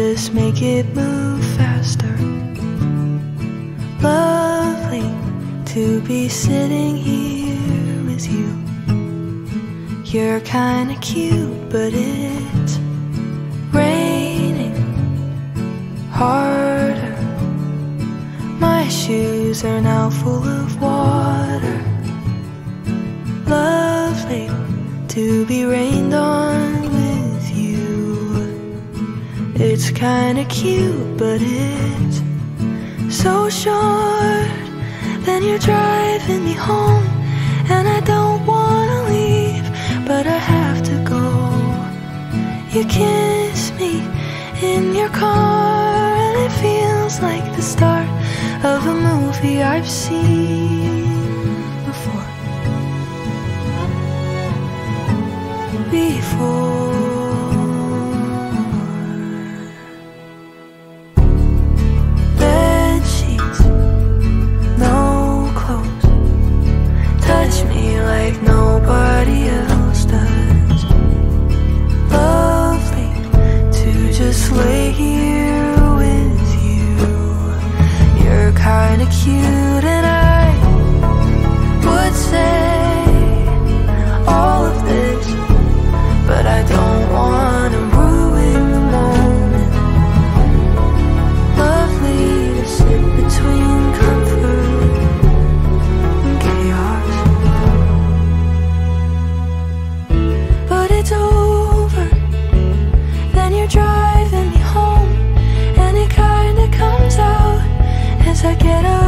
just make it move faster. Lovely to be sitting here with you. You're kinda cute, but it's raining harder. My shoes are now full of water. Lovely to be rained on It's kinda cute, but it's so short. Then you're driving me home, and I don't wanna leave, but I have to go. You kiss me in your car, and it feels like the start of a movie I've seen before. Before. To just I get up.